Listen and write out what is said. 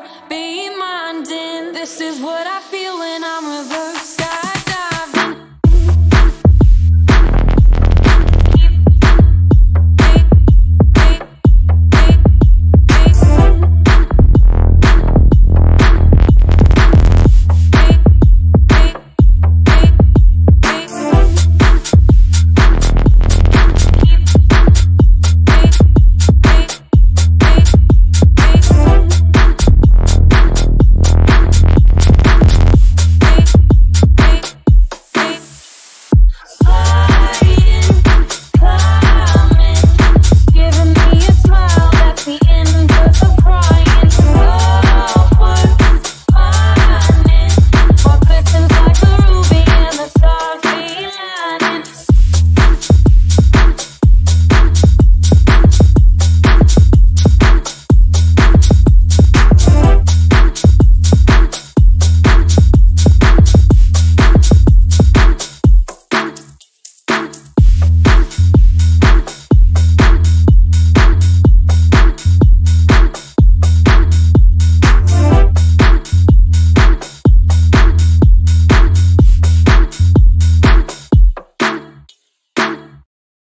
won't be minding. This is what I feel when I'm reversed.